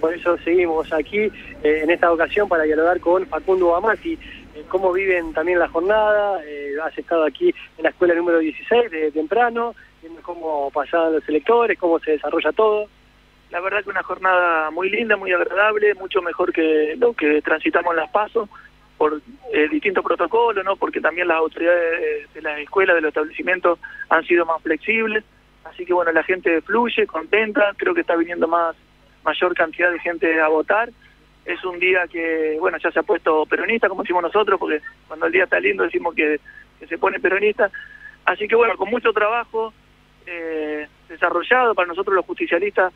por eso seguimos aquí eh, en esta ocasión para dialogar con Facundo Amati. Eh, cómo viven también la jornada, eh, has estado aquí en la escuela número 16 de temprano, viendo cómo pasaban los electores, cómo se desarrolla todo. La verdad que una jornada muy linda, muy agradable, mucho mejor que lo que transitamos en las pasos por eh, distintos protocolos, ¿no? Porque también las autoridades de, las escuelas, de los establecimientos han sido más flexibles. Así que bueno, la gente fluye, contenta, creo que está viniendo más mayor cantidad de gente a votar. Es un día que, bueno, ya se ha puesto peronista, como decimos nosotros, porque cuando el día está lindo decimos que, se pone peronista. Así que bueno, con mucho trabajo eh, desarrollado para nosotros los justicialistas,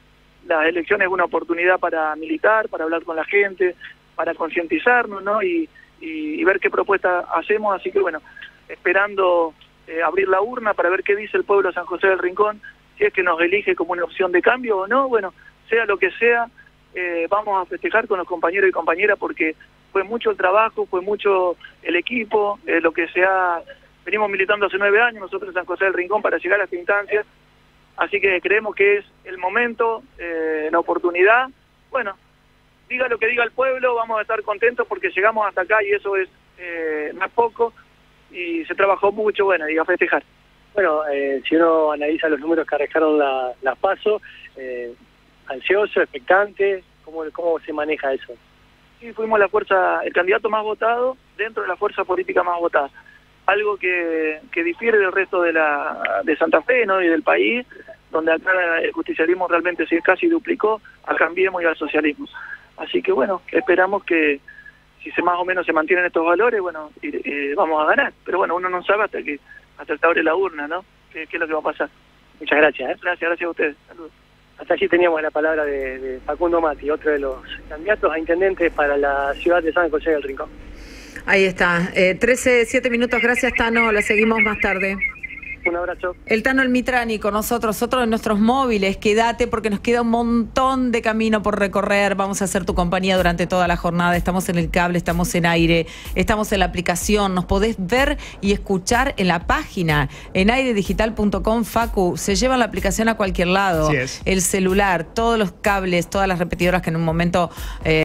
las elecciones es una oportunidad para militar, para hablar con la gente, para concientizarnos, ¿no? Y, y, ver qué propuesta hacemos. Así que bueno, esperando eh, abrir la urna para ver qué dice el pueblo de San José del Rincón, si es que nos elige como una opción de cambio o no. Bueno, sea lo que sea, eh, vamos a festejar con los compañeros y compañeras porque fue mucho el trabajo, fue mucho el equipo, eh, lo que se ha... Venimos militando hace nueve años nosotros en San José del Rincón para llegar a esta instancia, así que creemos que es el momento, la oportunidad. Bueno, diga lo que diga el pueblo, vamos a estar contentos porque llegamos hasta acá y eso es eh, más poco y se trabajó mucho, bueno, y a festejar. Bueno, eh, si uno analiza los números que arrestaron las la PASO, eh, ansioso, expectante, ¿cómo, ¿cómo se maneja eso? Sí, fuimos la fuerza, el candidato más votado dentro de la fuerza política más votada. Algo que, que difiere del resto de, la, de Santa Fe ¿no? y del país, donde acá el justicialismo realmente se casi duplicó a Cambiemos y al socialismo. Así que bueno, esperamos que si se más o menos se mantienen estos valores, bueno, vamos a ganar. Pero bueno, uno no sabe hasta que hasta que abre la urna, ¿no? ¿Qué, es lo que va a pasar? Muchas gracias. ¿eh? Gracias, gracias a ustedes. Saludos. Hasta allí teníamos la palabra de, Facundo Mati, otro de los candidatos a intendente para la ciudad de San José del Rincón. Ahí está. Eh, 13, 7 minutos. Gracias, Tano. La seguimos más tarde. Un abrazo. El Tano Almitrani con nosotros, otro de nuestros móviles. Quédate porque nos queda un montón de camino por recorrer. Vamos a hacer tu compañía durante toda la jornada. Estamos en el cable, estamos en aire, estamos en la aplicación. Nos podés ver y escuchar en la página, en airedigital.com. Facu, se lleva la aplicación a cualquier lado. El celular, todos los cables, todas las repetidoras que en un momento. Eh,